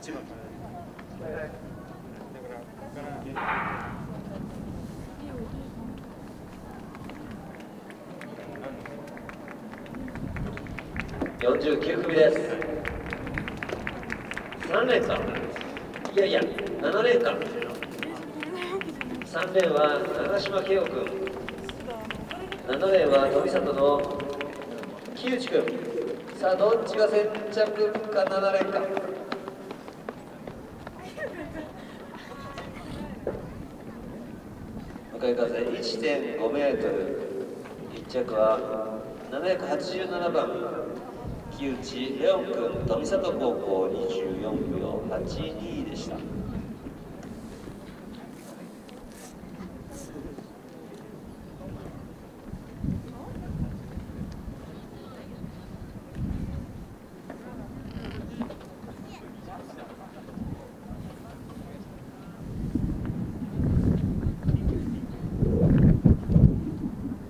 千葉から。だか、から。49組です。3連かいやいや7連か3連は長島慶夫君。7連は富里の木内君。さあどっちが先着か7連か。向かい。風1.5メートル。1着は787番。木内レオン君富里高校24秒82でした。